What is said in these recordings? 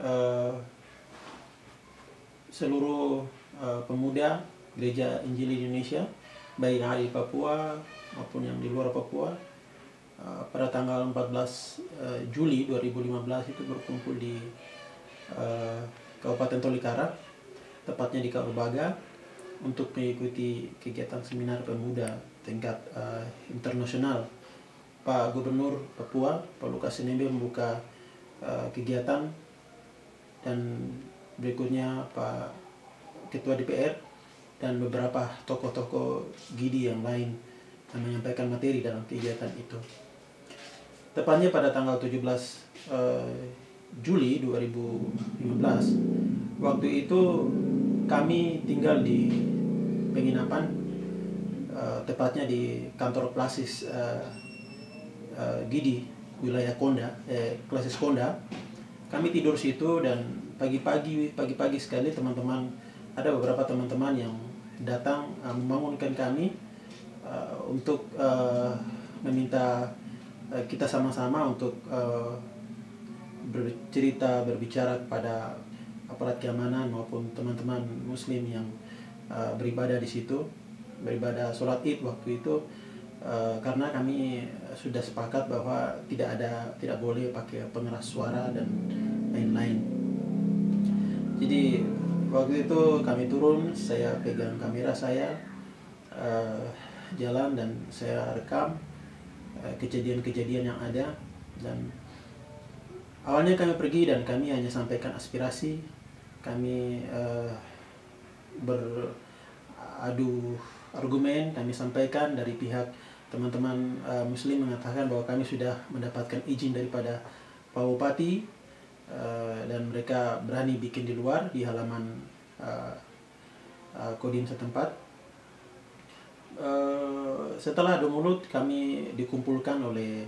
eh, seluruh eh, pemuda gereja Injil Indonesia baik yang di Papua maupun yang di luar Papua eh, pada tanggal 14 eh, Juli 2015 itu berkumpul di eh, Kabupaten Tolikara tepatnya di Karubaga untuk mengikuti kegiatan seminar pemuda tingkat eh, internasional. Pak Gubernur Papua Pak Lukas NMB membuka eh, kegiatan dan berikutnya Pak Ketua DPR dan beberapa tokoh-tokoh Gidi yang lain yang menyampaikan materi dalam kegiatan itu. Tepatnya pada tanggal 17 eh, Juli 2015, waktu itu kami tinggal di penginapan eh, tepatnya di kantor Plasis eh, eh, Gidi wilayah Konda, eh, Klasis Konda. Kami tidur situ dan pagi-pagi pagi-pagi sekali teman-teman ada beberapa teman-teman yang datang uh, membangunkan kami uh, untuk uh, meminta uh, kita sama-sama untuk uh, bercerita berbicara kepada aparat keamanan maupun teman-teman muslim yang uh, beribadah di situ beribadah sholat id waktu itu uh, karena kami sudah sepakat bahwa tidak ada tidak boleh pakai pengeras suara dan lain-lain. Jadi waktu itu kami turun saya pegang kamera saya eh, jalan dan saya rekam eh, kejadian-kejadian yang ada. Dan awalnya kami pergi dan kami hanya sampaikan aspirasi. Kami eh, beradu argumen kami sampaikan dari pihak teman-teman eh, muslim mengatakan bahwa kami sudah mendapatkan izin daripada Pak Bupati Uh, dan mereka berani bikin di luar di halaman uh, uh, kodim setempat. Uh, setelah adu mulut kami dikumpulkan oleh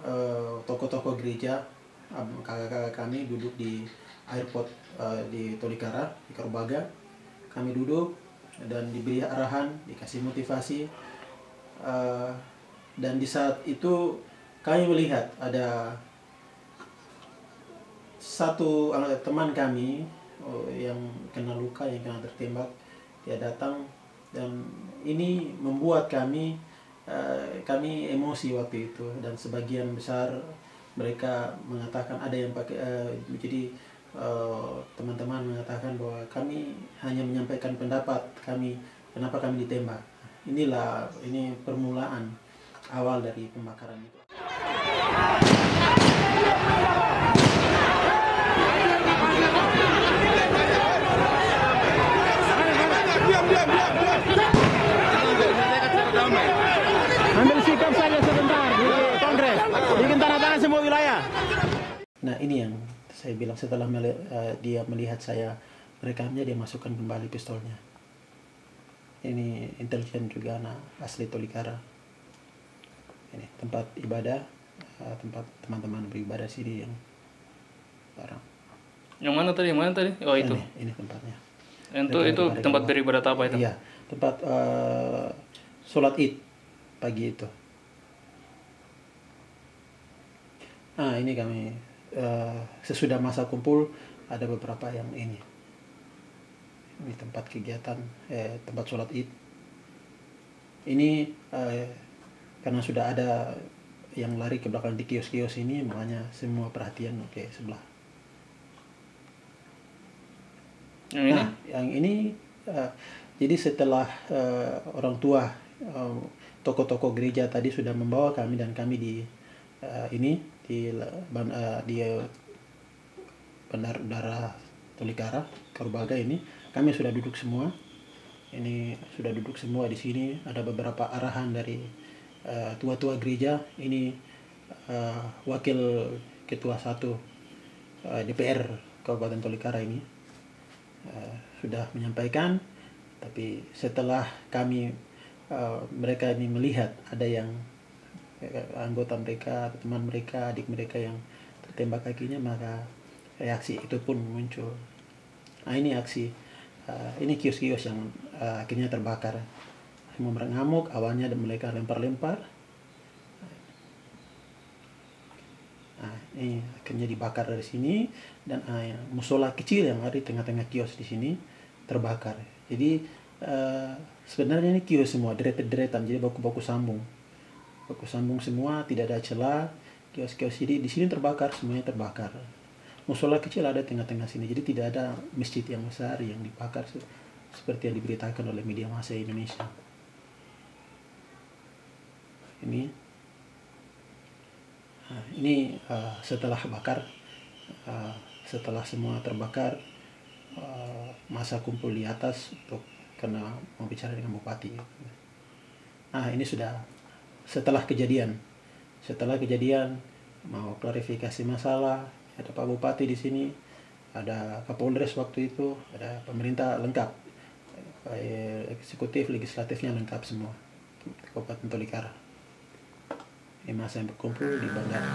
uh, tokoh-tokoh gereja, um, kakak-kakak kami duduk di airport uh, di Tolikara di Karubaga. Kami duduk dan diberi arahan, dikasih motivasi, uh, dan di saat itu kami melihat ada satu teman kami oh, yang kena luka yang kena tertembak dia datang dan ini membuat kami uh, kami emosi waktu itu dan sebagian besar mereka mengatakan ada yang pakai uh, jadi teman-teman mengatakan bahwa kami hanya menyampaikan pendapat kami kenapa kami ditembak inilah ini permulaan awal dari pembakaran itu Ambil sikap saja sebentar di Kongres. Bikin tanda tangan semua wilayah. Nah ini yang saya bilang setelah meli- uh, dia melihat saya merekamnya dia masukkan kembali pistolnya. Ini intelijen juga anak asli Tolikara. Ini tempat ibadah, uh, tempat teman-teman beribadah sini yang barang. Yang mana tadi? Yang mana tadi? Oh itu. Ini, ini tempatnya. Itu itu tempat beribadah apa itu? Iya, tempat uh, sholat id pagi itu. Nah ini kami uh, sesudah masa kumpul ada beberapa yang ini. Ini tempat kegiatan, eh, tempat sholat id. Ini eh, karena sudah ada yang lari ke belakang di kios-kios ini, makanya semua perhatian ke sebelah. Yang ini? Nah, yang ini uh, jadi setelah uh, orang tua uh, tokoh-tokoh gereja tadi sudah membawa kami dan kami di uh, ini di uh, di bandar udara Tolikara Karubaga ini kami sudah duduk semua. Ini sudah duduk semua di sini. Ada beberapa arahan dari uh, tua-tua gereja. Ini uh, wakil ketua satu uh, DPR Kabupaten Tolikara ini uh, sudah menyampaikan. Tapi setelah kami uh, mereka ini melihat ada yang uh, anggota mereka teman mereka adik mereka yang tertembak kakinya maka reaksi itu pun muncul nah ini aksi uh, ini kios-kios yang uh, akhirnya terbakar. Semua mengamuk awalnya mereka lempar-lempar. Nah, ini akhirnya dibakar dari sini dan uh, musola kecil yang ada di tengah-tengah kios di sini terbakar. Jadi uh, sebenarnya ini kios semua deret-deretan jadi baku-baku sambung. Baku sambung semua tidak ada celah kios-kios ini di sini terbakar semuanya terbakar musola kecil ada tengah-tengah sini jadi tidak ada masjid yang besar yang dibakar se- seperti yang diberitakan oleh media massa Indonesia ini Nah, ini uh, setelah bakar, uh, setelah semua terbakar, uh, masa kumpul di atas untuk karena mau bicara dengan bupati. Nah ini sudah setelah kejadian, setelah kejadian mau klarifikasi masalah, ada Pak Bupati di sini, ada Kapolres waktu itu, ada pemerintah lengkap, eh, eksekutif, legislatifnya lengkap semua, Kabupaten Tolikara. Ini masa yang berkumpul di bandara